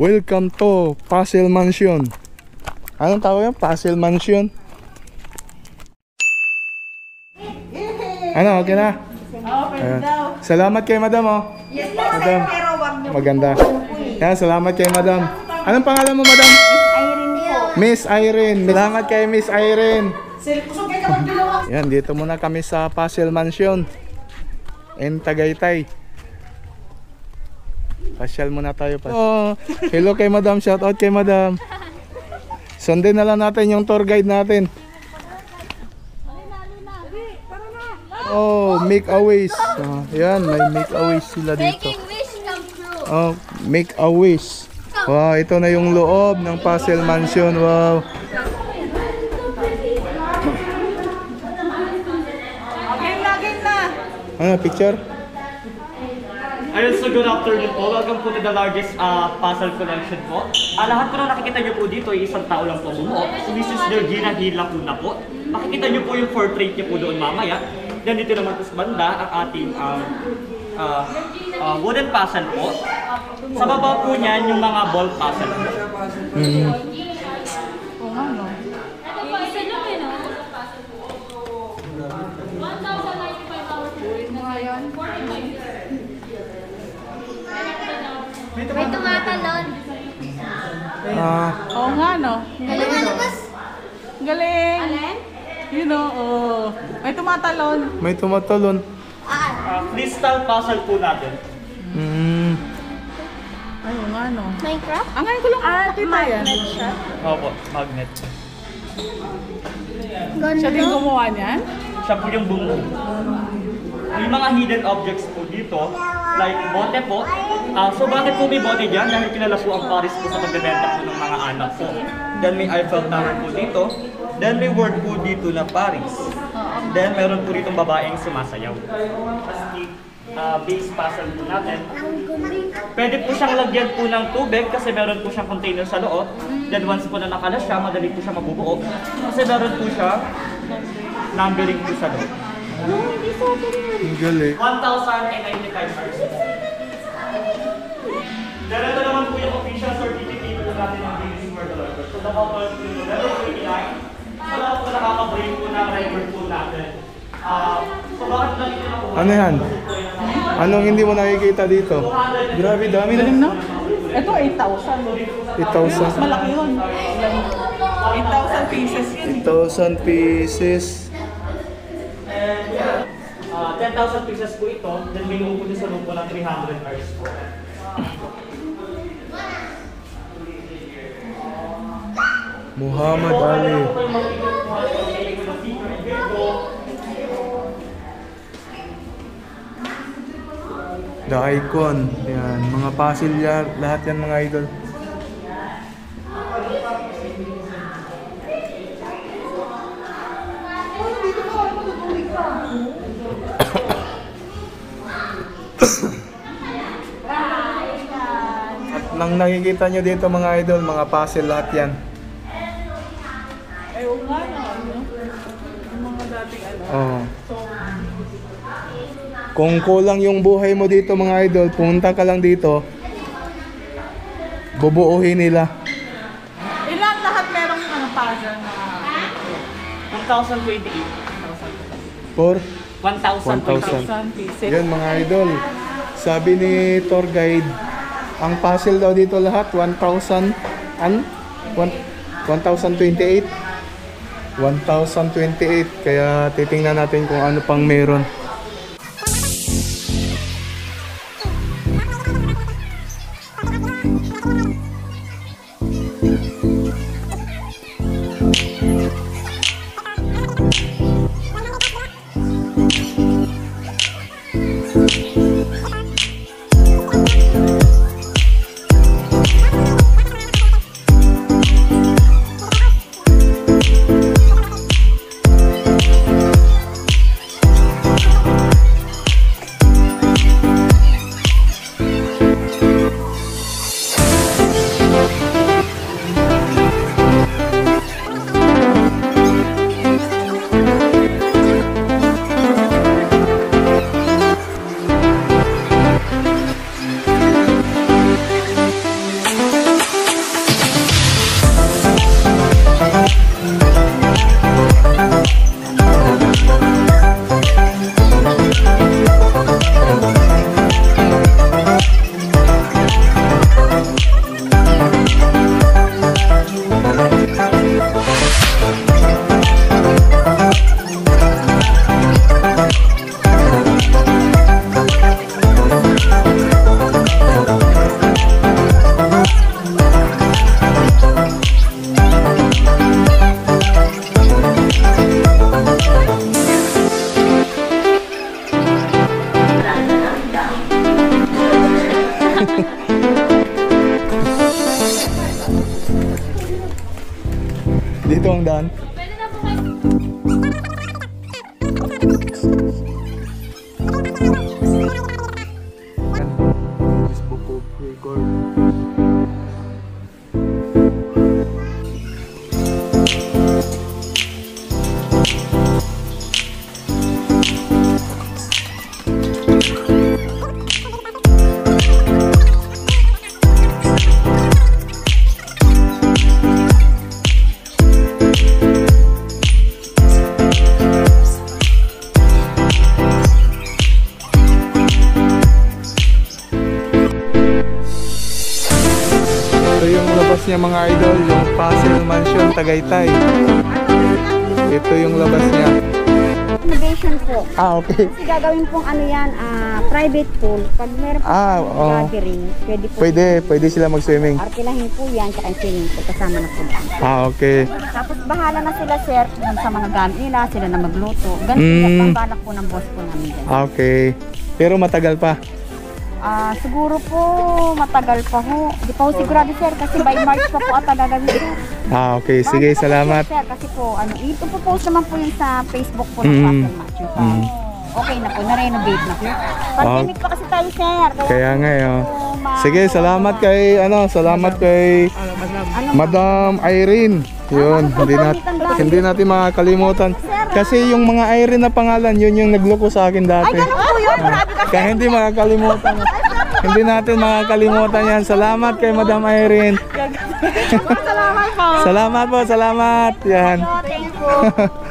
Welcome to Puzzle Mansion. Anong tawag yan? Puzzle Mansion? Ano, okay na? Ayan. Salamat kay madam oh. Yes, Madam. pero wag niyo Maganda. Yan, salamat kay madam. Anong pangalan mo madam? Irene po. Miss Irene. Salamat kay Miss Irene. Kusog kayo kapag ginawa. Yan, dito muna kami sa Puzzle Mansion. In Tagaytay. Pasyal muna tayo pa. Oh, hello kay madam. Shout out kay madam. Sundin na lang natin yung tour guide natin. Oh, make a wish. Oh, yan, may make a wish sila dito. Oh, make a wish. Wow, ito na yung loob ng Puzzle Mansion. Wow. Ano, picture? Ayun, so good afternoon po. Welcome po to the largest uh, puzzle collection po. Ah, lahat po na nakikita niyo po dito ay isang tao lang po bumuo. So this is Georgina Hila Lacuna po. Makikita niyo po yung portrait niya po doon mamaya. Then dito naman po sa banda ang ating um, uh, uh, wooden puzzle po. Sa baba po niyan yung mga ball puzzle po. Mm. Oo nga, no? Isa lang eh, no? 1,095 hours. Mga yan. May tumatalon. Ah, Oo nga, no? Galing ano ba? Galing. Alin? You know, oh. May tumatalon. may tumatulon. Ah, Uh, crystal puzzle po natin. Mm. Ay, oo nga, no? Minecraft? Ang ngayon ko lang nakita yan. siya. Opo, magnet. Siya din gumawa niyan? Siya po yung bumuo. May mga hidden objects po dito, like bote po. Ah, so bakit po may bote dyan? Dahil kilala po ang Paris po sa pagbebenta po ng mga anak po. Then may Eiffel Tower po dito. Then may word po dito na Paris. Then meron po ditong babaeng sumasayaw. Plastic ah, base puzzle po natin. Pwede po siyang lagyan po ng tubig kasi meron po siyang container sa loob. Then once po na nakala siya, madali po siya mabubuo. Kasi meron po siya numbering po sa loob. Ang galing. 1,095 hours. Ito naman po yung official certificate po natin ng Guinness World Record. So the total po level 29. So lahat po nakaka-break po ng record po natin. Ah, so bakit lang ito nakuha? Ano yan? Anong hindi mo nakikita dito? Grabe, dami Galing, na. no? Ito, 8,000. Mas 8,000. malaki yun. 8,000 pieces yun. eh. 8,000 pieces. Ah, 10,000 pieces po ito. Then binuo po sa loob po ng 300 hours po. Muhammad Ali. The Icon. Yan, mga puzzle yan. Lahat yan mga idol. At nang nakikita nyo dito mga idol, mga puzzle lahat yan. Ay, oo nga, no? Ano? Yung mga dating ano. Oo. Kung kulang yung buhay mo dito mga idol, pumunta ka lang dito. Bubuuhin nila. Ilan lahat merong ano, puzzle na 1,028. For 1,028. 1,000 pieces? yan mga idol. Sabi ni tour guide, ang puzzle daw dito lahat 1,000 an 1,028. 1,028 kaya titingnan natin kung ano pang meron. Dito ang daan. Pwede na po kayo. Facebook record. Labas niya mga idol, yung Puzzle Mansion Tagaytay. Ito yung labas niya. Innovation po. Ah, okay. Kasi gagawin pong ano yan, ah, private pool. Pag meron po Ah, oo. gathering, pwede po. Pwede, pwede sila mag-swimming. Arkilahin po yan, tsaka yung swimming pool, kasama na po. Ah, okay. Tapos bahala na sila, sir, kung sa mga gamit nila, sila na magluto. Ganun Mm. mm. ang balak po ng boss po namin. Ah, okay. Pero matagal pa. Ah, siguro po, matagal pa ho. Di pa ho sigurado, sir, kasi by March pa po ata gagawin, sir. Ah, okay. Sige, Bakit po, salamat. Sir, kasi po, ano, ipopost naman po yun sa Facebook po ng Mm. Puzzle Match. Yung pa. Mm. Okay na po, na-renovate na po. Pandemic pa kasi tayo, sir. Kaya, nga, eh, oh. po, ma- Sige, salamat kay, ano, salamat kay Ano, Madam Irene. Yun, hindi natin hindi natin makakalimutan. Kasi yung mga Irene na pangalan, yun yung nagloko sa akin dati. Ano po yun? Grabe ka. Kaya hindi makakalimutan. hindi natin makakalimutan yan. Salamat kay Madam Irene. Salamat po. Salamat po, salamat. Yan. Thank you.